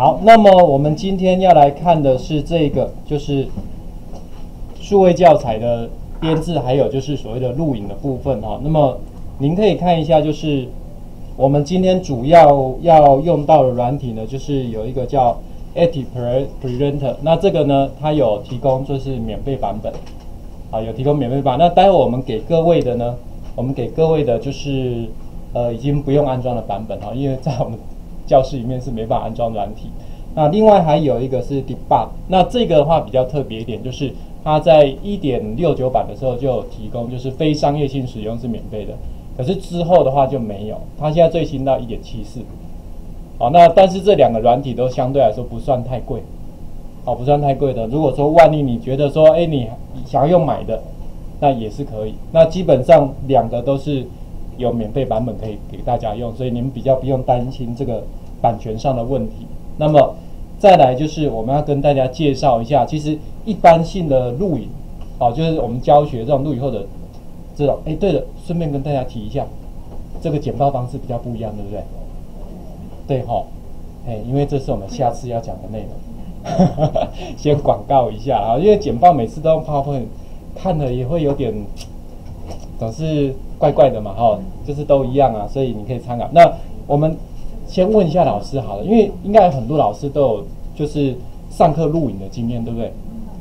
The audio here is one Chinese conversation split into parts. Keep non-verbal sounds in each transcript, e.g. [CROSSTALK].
好，那么我们今天要来看的是这个，就是数位教材的编制，还有就是所谓的录影的部分哈。那么您可以看一下，就是我们今天主要要用到的软体呢，就是有一个叫 a t i Presenter，那这个呢，它有提供就是免费版本，啊，有提供免费版。那待会我们给各位的呢，我们给各位的就是呃已经不用安装的版本哈，因为在我们教室里面是没办法安装软体。那另外还有一个是 Debug，那这个的话比较特别一点，就是它在一点六九版的时候就有提供，就是非商业性使用是免费的。可是之后的话就没有，它现在最新到一点七四。好，那但是这两个软体都相对来说不算太贵，哦，不算太贵的。如果说万一你觉得说，哎，你想要用买的，那也是可以。那基本上两个都是有免费版本可以给大家用，所以你们比较不用担心这个。版权上的问题，那么再来就是我们要跟大家介绍一下，其实一般性的录影，哦，就是我们教学这种录影或者这种，哎，对了，顺便跟大家提一下，这个简报方式比较不一样，对不对？对哈，哎，因为这是我们下次要讲的内容，[LAUGHS] 先广告一下啊，因为简报每次都用 PowerPoint，看了也会有点总是怪怪的嘛，哈，就是都一样啊，所以你可以参考。那我们。先问一下老师好了，因为应该有很多老师都有就是上课录影的经验，对不对？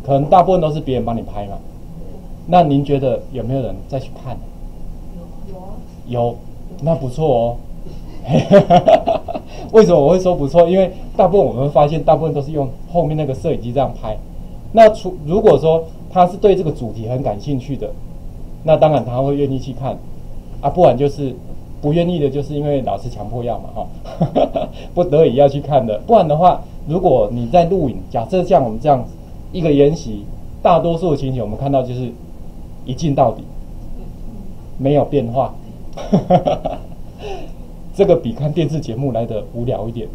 可能大部分都是别人帮你拍嘛。那您觉得有没有人再去看？有有，那不错哦。[LAUGHS] 为什么我会说不错？因为大部分我们发现，大部分都是用后面那个摄影机这样拍。那除如果说他是对这个主题很感兴趣的，那当然他会愿意去看啊，不然就是。不愿意的，就是因为老师强迫要嘛，哈，[LAUGHS] 不得已要去看的。不然的话，如果你在录影，假设像我们这样一个研习，大多数的情形我们看到就是一镜到底，没有变化，[LAUGHS] 这个比看电视节目来的无聊一点，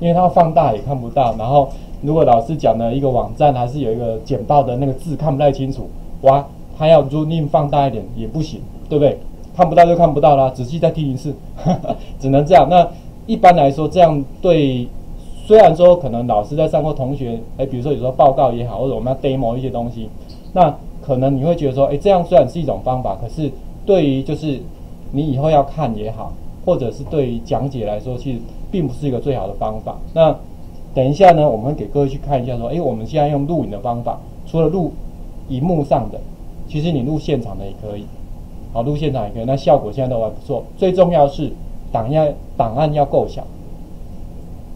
因为它放大也看不到。然后，如果老师讲的一个网站还是有一个简报的那个字看不太清楚，哇，他要 zoom 放大一点也不行，对不对？看不到就看不到啦，仔细再听一次，只能这样。那一般来说，这样对，虽然说可能老师在上课，同学，哎，比如说有时候报告也好，或者我们要 demo 一些东西，那可能你会觉得说，哎，这样虽然是一种方法，可是对于就是你以后要看也好，或者是对于讲解来说，其实并不是一个最好的方法。那等一下呢，我们给各位去看一下，说，哎，我们现在用录影的方法，除了录荧幕上的，其实你录现场的也可以。好，录现场也可以，那效果现在都还不错。最重要是档案档案要够小，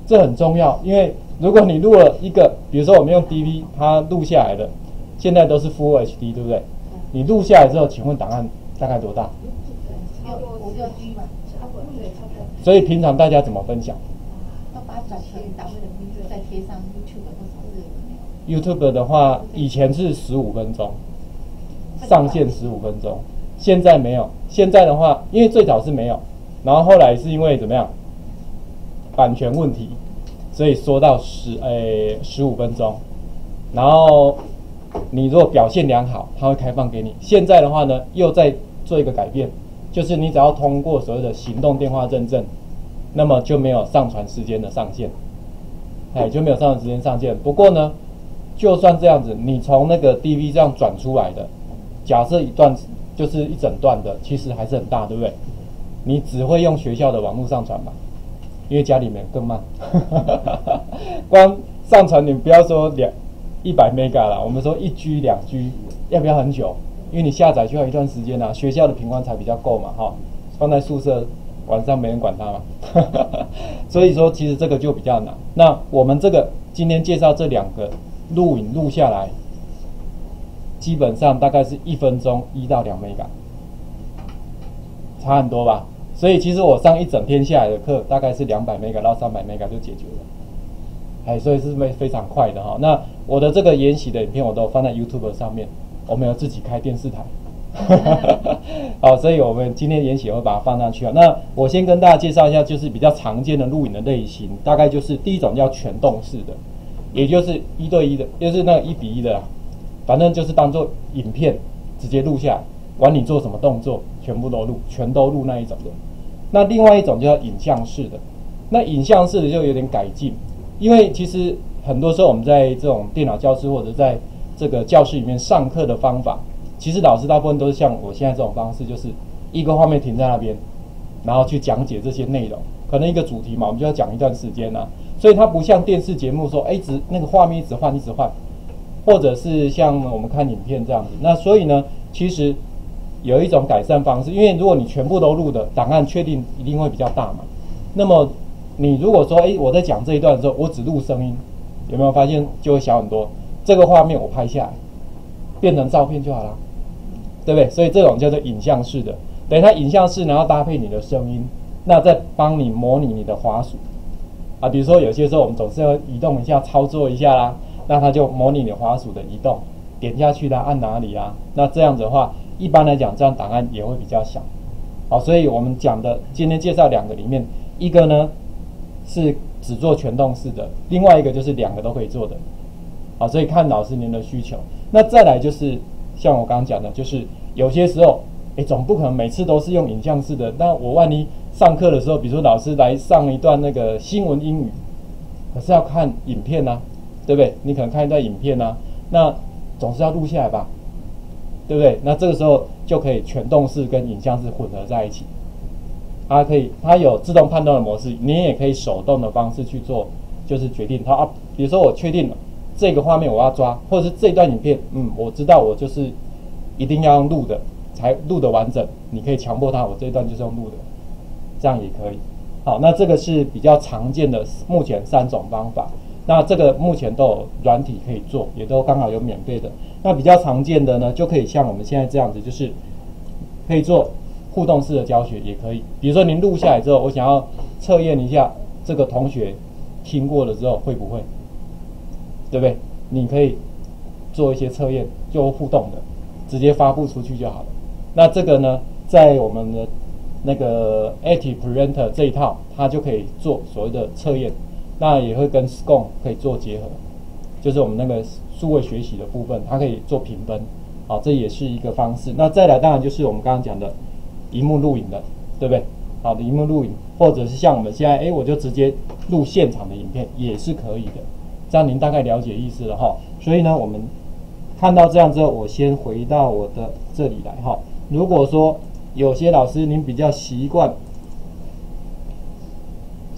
这很重要。因为如果你录了一个，比如说我们用 DV，它录下来的，现在都是 Full HD，对不对？你录下来之后，请问档案大概多大？六五 G 嘛，差不多对，差不多。所以平常大家怎么分享？要把转成档位的名字再贴上 YouTube 或者是 YouTube 的话，以前是十五分钟，上线十五分钟。现在没有，现在的话，因为最早是没有，然后后来是因为怎么样，版权问题，所以缩到十诶十五分钟，然后你如果表现良好，它会开放给你。现在的话呢，又在做一个改变，就是你只要通过所谓的行动电话认证，那么就没有上传时间的上限，哎就没有上传时间上限。不过呢，就算这样子，你从那个 DV 这样转出来的，假设一段。就是一整段的，其实还是很大，对不对？你只会用学校的网络上传嘛，因为家里面更慢。[LAUGHS] 光上传你不要说两一百 mega 了，我们说一 G 两 G 要不要很久？因为你下载需要一段时间啊。学校的频宽才比较够嘛，哈，放在宿舍晚上没人管它嘛。[LAUGHS] 所以说其实这个就比较难。那我们这个今天介绍这两个录影录下来。基本上大概是一分钟一到两美感，差很多吧。所以其实我上一整天下来的课大概是两百美感到三百美感就解决了，哎，所以是非非常快的哈。那我的这个研习的影片我都放在 YouTube 上面，我们有自己开电视台，[LAUGHS] 好，所以我们今天研习会把它放上去啊。那我先跟大家介绍一下，就是比较常见的录影的类型，大概就是第一种叫全动式的，也就是一对一的，就是那一比一的。反正就是当做影片直接录下来，管你做什么动作，全部都录，全都录那一种的。那另外一种就叫影像式的，那影像式的就有点改进，因为其实很多时候我们在这种电脑教室或者在这个教室里面上课的方法，其实老师大部分都是像我现在这种方式，就是一个画面停在那边，然后去讲解这些内容。可能一个主题嘛，我们就要讲一段时间呐，所以它不像电视节目说，哎，只那个画面一直换一直换，或者是像我们看影片这样子。那所以呢，其实有一种改善方式，因为如果你全部都录的档案，确定一定会比较大嘛。那么你如果说，哎，我在讲这一段的时候，我只录声音，有没有发现就会小很多？这个画面我拍下来，变成照片就好了，对不对？所以这种叫做影像式的，等它影像式，然后搭配你的声音。那再帮你模拟你的滑鼠啊，比如说有些时候我们总是要移动一下、操作一下啦，那它就模拟你滑鼠的移动，点下去啦，按哪里啊？那这样子的话，一般来讲，这样档案也会比较小。好，所以我们讲的今天介绍两个里面，一个呢是只做全动式的，另外一个就是两个都可以做的。好，所以看老师您的需求。那再来就是像我刚刚讲的，就是有些时候，哎，总不可能每次都是用影像式的，那我万一。上课的时候，比如说老师来上一段那个新闻英语，可是要看影片啊，对不对？你可能看一段影片呢，那总是要录下来吧，对不对？那这个时候就可以全动式跟影像式混合在一起，它可以它有自动判断的模式，你也可以手动的方式去做，就是决定它啊。比如说我确定了这个画面我要抓，或者是这段影片，嗯，我知道我就是一定要用录的才录的完整，你可以强迫它，我这一段就是用录的。这样也可以，好，那这个是比较常见的目前三种方法。那这个目前都有软体可以做，也都刚好有免费的。那比较常见的呢，就可以像我们现在这样子，就是可以做互动式的教学，也可以。比如说您录下来之后，我想要测验一下这个同学听过了之后会不会，对不对？你可以做一些测验，就互动的，直接发布出去就好了。那这个呢，在我们的那个 Active Presenter 这一套，它就可以做所谓的测验，那也会跟 Scon 可以做结合，就是我们那个数位学习的部分，它可以做评分，好，这也是一个方式。那再来，当然就是我们刚刚讲的荧幕录影的，对不对？好的，荧幕录影，或者是像我们现在，哎，我就直接录现场的影片，也是可以的。这样您大概了解意思了哈。所以呢，我们看到这样之后，我先回到我的这里来哈。如果说有些老师，您比较习惯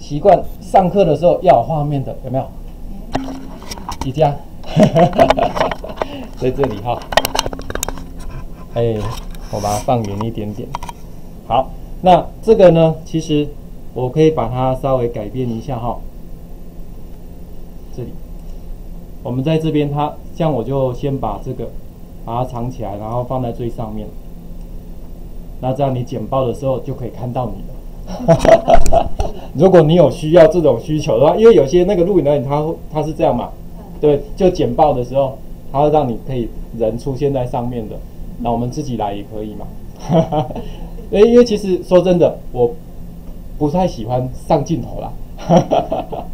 习惯上课的时候要有画面的，有没有？几家？[LAUGHS] 在这里哈。哎，我把它放远一点点。好，那这个呢？其实我可以把它稍微改变一下哈。这里，我们在这边，它像我就先把这个把它藏起来，然后放在最上面。那这样你剪报的时候就可以看到你了。[LAUGHS] 如果你有需要这种需求的话，因为有些那个录影导演他他是这样嘛，对，就简报的时候，他会让你可以人出现在上面的。那我们自己来也可以嘛。[LAUGHS] 哎，因为其实说真的，我不太喜欢上镜头啦。[LAUGHS]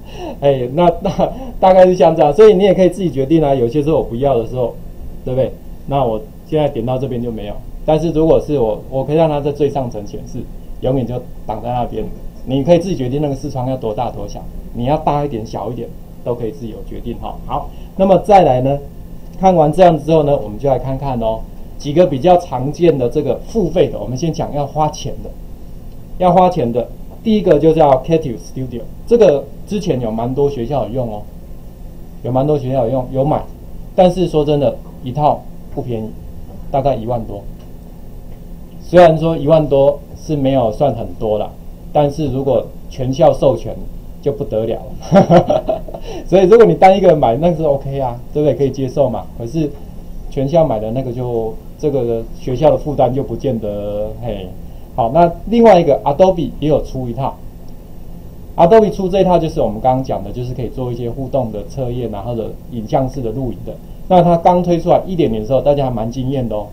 哎，那那大概是像这样，所以你也可以自己决定啊。有些时候我不要的时候，对不对？那我现在点到这边就没有。但是如果是我，我可以让它在最上层显示，永远就挡在那边。你可以自己决定那个视窗要多大多小，你要大一点、小一点，都可以自由决定哈。好，那么再来呢？看完这样子之后呢，我们就来看看哦，几个比较常见的这个付费的，我们先讲要花钱的，要花钱的。第一个就叫 c a t i v e Studio，这个之前有蛮多学校有用哦，有蛮多学校有用有买，但是说真的，一套不便宜，大概一万多。虽然说一万多是没有算很多了，但是如果全校授权就不得了了。[LAUGHS] 所以如果你单一个人买，那是 OK 啊，对不对？可以接受嘛。可是全校买的那个就这个学校的负担就不见得嘿。好，那另外一个 Adobe 也有出一套，Adobe 出这一套就是我们刚刚讲的，就是可以做一些互动的测验啊，或者影像式的录影的。那它刚推出来一点零的时候，大家还蛮惊艳的哦。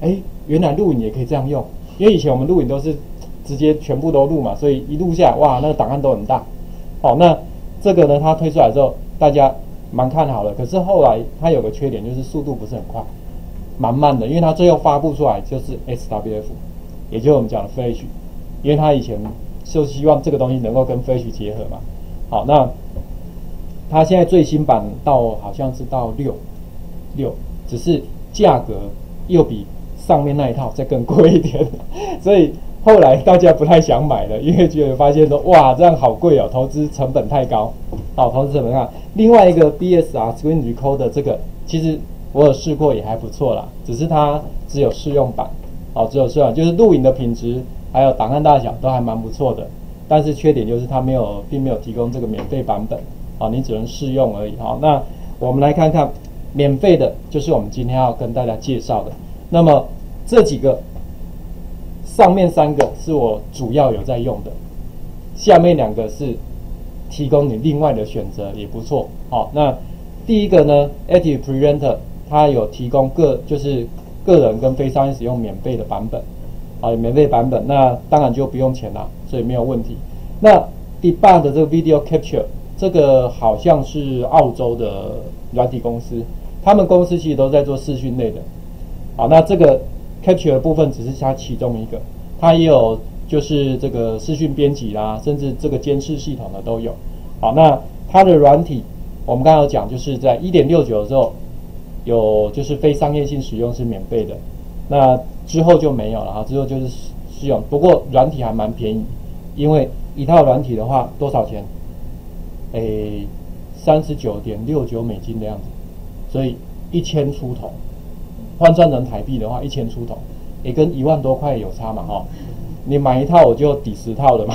哎，原来录影也可以这样用，因为以前我们录影都是直接全部都录嘛，所以一录下来，哇，那个档案都很大。好，那这个呢，它推出来之后，大家蛮看好的。可是后来它有个缺点，就是速度不是很快，蛮慢的，因为它最后发布出来就是 SWF，也就是我们讲的 Flash，因为它以前就希望这个东西能够跟 Flash 结合嘛。好，那它现在最新版到好像是到六六，只是价格又比上面那一套再更贵一点，[LAUGHS] 所以后来大家不太想买了，因为觉得发现说哇这样好贵哦，投资成本太高。好，投资成本啊。另外一个 BSR Screen Recorder 这个，其实我有试过也还不错啦，只是它只有试用版，好，只有试用，就是录影的品质还有档案大小都还蛮不错的。但是缺点就是它没有，并没有提供这个免费版本，好，你只能试用而已。好，那我们来看看免费的，就是我们今天要跟大家介绍的。那么这几个，上面三个是我主要有在用的，下面两个是提供你另外的选择，也不错。好，那第一个呢，Active Presenter 它有提供个就是个人跟非商业使用免费的版本。啊，免费版本，那当然就不用钱了，所以没有问题。那 Debug 的这个 Video Capture，这个好像是澳洲的软体公司，他们公司其实都在做视讯类的。好，那这个 Capture 的部分只是它其中一个，它也有就是这个视讯编辑啦，甚至这个监视系统的都有。好，那它的软体，我们刚刚讲，就是在一点六九的时候，有就是非商业性使用是免费的。那之后就没有了哈，之后就是试用。不过软体还蛮便宜，因为一套软体的话多少钱？诶，三十九点六九美金的样子，所以一千出头，换算成台币的话一千出头，也跟一万多块有差嘛哈。你买一套我就抵十套了嘛，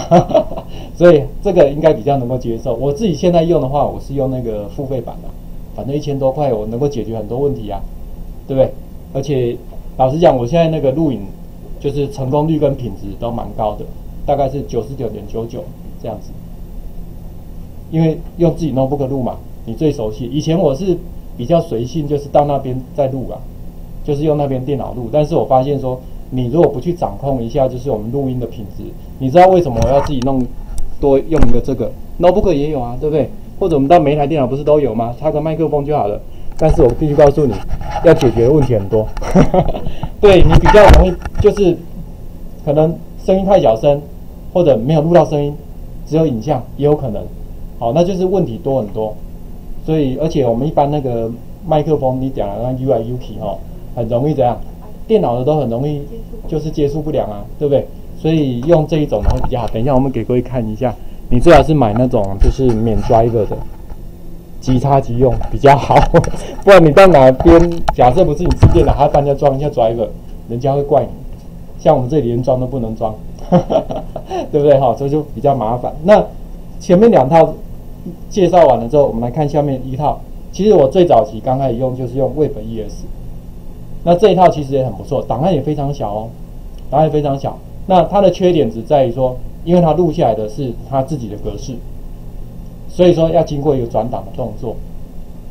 [LAUGHS] 所以这个应该比较能够接受。我自己现在用的话，我是用那个付费版的，反正一千多块我能够解决很多问题啊，对不对？而且。老实讲，我现在那个录影就是成功率跟品质都蛮高的，大概是九十九点九九这样子。因为用自己 notebook 录嘛，你最熟悉。以前我是比较随性，就是到那边再录啊，就是用那边电脑录。但是我发现说，你如果不去掌控一下，就是我们录音的品质，你知道为什么我要自己弄多用一个这个 notebook 也有啊，对不对？或者我们到每一台电脑不是都有吗？插个麦克风就好了。但是我必须告诉你，要解决的问题很多。[LAUGHS] 对你比较容易，就是可能声音太小声，或者没有录到声音，只有影像也有可能。好，那就是问题多很多。所以，而且我们一般那个麦克风，你讲了那 U I U K 哈，很容易怎样？电脑的都很容易，就是接触不良啊，对不对？所以用这一种会比较好。等一下我们给各位看一下，你最好是买那种就是免 driver 的。即插即用比较好，[LAUGHS] 不然你到哪边，假设不是你自电脑，还要帮人家装一下 driver，人家会怪你。像我们这里连装都不能装，[LAUGHS] 对不对哈？所以就比较麻烦。那前面两套介绍完了之后，我们来看下面一套。其实我最早期刚开始用就是用 Web ES，那这一套其实也很不错，档案也非常小哦，档案也非常小。那它的缺点只在于说，因为它录下来的是它自己的格式。所以说要经过一个转档的动作，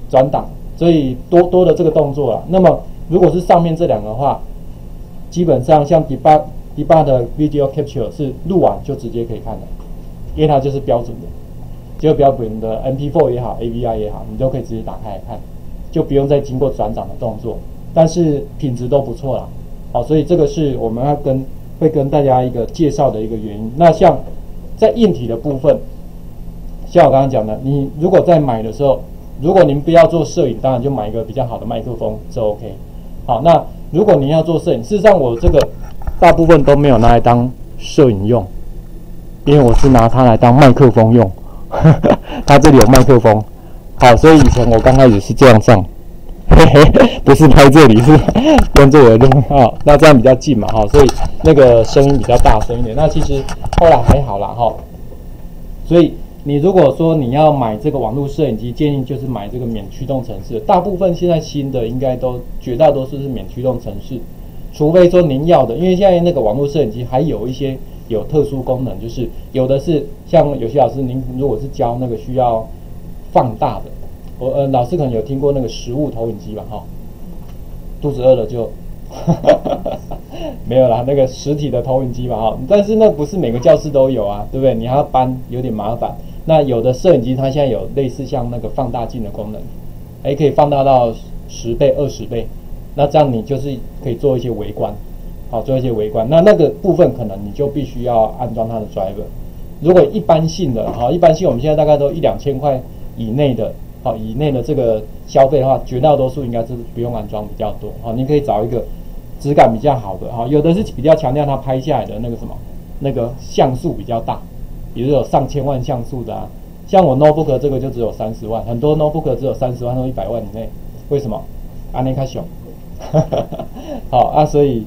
转档，所以多多的这个动作啊。那么如果是上面这两个话，基本上像 debug debug 的 video capture 是录完就直接可以看的，因为它就是标准的，就标准的 MP4 也好，AVI 也好，你都可以直接打开来看，就不用再经过转档的动作。但是品质都不错啦，好，所以这个是我们要跟会跟大家一个介绍的一个原因。那像在硬体的部分。像我刚刚讲的，你如果在买的时候，如果您不要做摄影，当然就买一个比较好的麦克风就 OK。好，那如果您要做摄影，事实上我这个大部分都没有拿来当摄影用，因为我是拿它来当麦克风用。[LAUGHS] 它这里有麦克风，好，所以以前我刚开始是这样上，嘿嘿，不是拍这里，是 [LAUGHS] 用这个录啊，那这样比较近嘛，哈，所以那个声音比较大声一点。那其实后来还好啦，哈，所以。你如果说你要买这个网络摄影机，建议就是买这个免驱动程式。大部分现在新的应该都绝大多数是免驱动程式，除非说您要的，因为现在那个网络摄影机还有一些有特殊功能，就是有的是像有些老师您如果是教那个需要放大的，我呃老师可能有听过那个实物投影机吧哈，肚子饿了就 [LAUGHS] 没有啦，那个实体的投影机吧哈，但是那不是每个教室都有啊，对不对？你还要搬，有点麻烦。那有的摄影机它现在有类似像那个放大镜的功能，哎，可以放大到十倍、二十倍，那这样你就是可以做一些围观，好做一些围观。那那个部分可能你就必须要安装它的 driver。如果一般性的，好，一般性我们现在大概都一两千块以内的，好以内的这个消费的话，绝大多数应该是不用安装比较多，好，你可以找一个质感比较好的，哈，有的是比较强调它拍下来的那个什么，那个像素比较大，比如有上千万像素的啊，像我 notebook 这个就只有三十万，很多 notebook 只有三十万到一百万以内，为什么？安内卡熊，[LAUGHS] 好啊，所以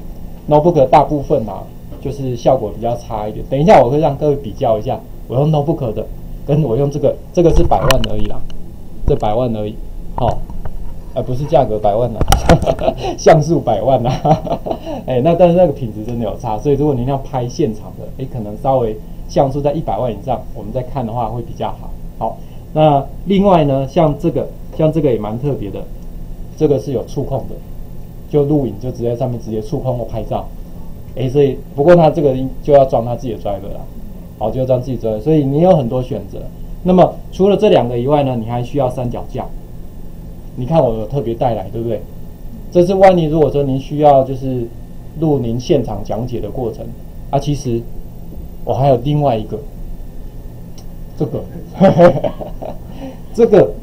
notebook 大部分啊，就是效果比较差一点。等一下我会让各位比较一下，我用 notebook 的，跟我用这个，这个是百万而已啦，这百万而已，好，而不是价格百万啦，[LAUGHS] 像素百万啦，哎，那但是那个品质真的有差，所以如果您要拍现场的，哎，可能稍微像素在一百万以上，我们再看的话会比较好。好，那另外呢，像这个，像这个也蛮特别的。这个是有触控的，就录影就直接上面直接触控或拍照，哎，所以不过它这个就要装它自己的 driver 了，好，就要装自己 driver，所以你有很多选择。那么除了这两个以外呢，你还需要三脚架。你看我有特别带来，对不对？这是万一如果说您需要就是录您现场讲解的过程啊，其实我还有另外一个，这个，[LAUGHS] 这个。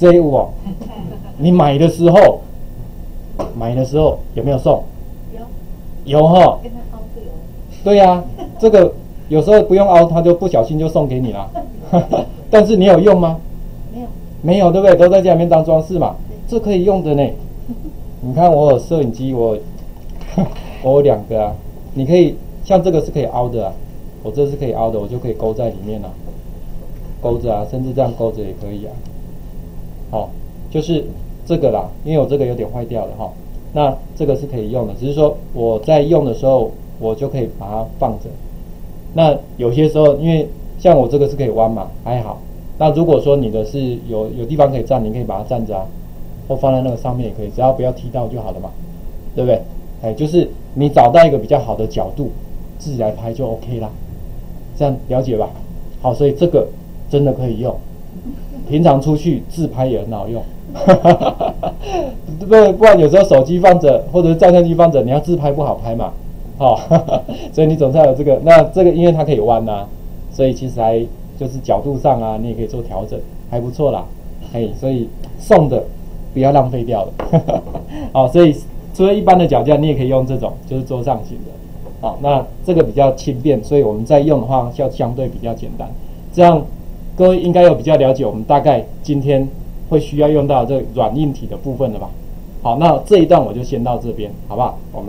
这一哦，你买的时候，买的时候有没有送？有，有哈。对呀，这个有时候不用凹，他就不小心就送给你了。[LAUGHS] 但是你有用吗？没有，没有，对不对？都在家里面当装饰嘛。这可以用的呢。你看我有摄影机，我 [LAUGHS] 我有两个啊。你可以像这个是可以凹的啊，我这是可以凹的，我就可以勾在里面了，勾着啊，甚至这样勾着也可以啊。好，就是这个啦，因为我这个有点坏掉了哈。那这个是可以用的，只是说我在用的时候，我就可以把它放着。那有些时候，因为像我这个是可以弯嘛，还好。那如果说你的是有有地方可以站，你可以把它站着啊，或放在那个上面也可以，只要不要踢到就好了嘛，对不对？哎，就是你找到一个比较好的角度，自己来拍就 OK 啦。这样了解吧？好，所以这个真的可以用。平常出去自拍也很好用，[LAUGHS] 不不然有时候手机放着或者照相机放着，你要自拍不好拍嘛，好，[LAUGHS] 所以你总是要有这个。那这个因为它可以弯呐，所以其实还就是角度上啊，你也可以做调整，还不错啦。哎，所以送的不要浪费掉了。[LAUGHS] 好，所以除了一般的脚架，你也可以用这种，就是桌上型的。好，那这个比较轻便，所以我们在用的话要相对比较简单，这样。各位应该有比较了解，我们大概今天会需要用到这软硬体的部分了吧？好，那这一段我就先到这边，好不好？我们。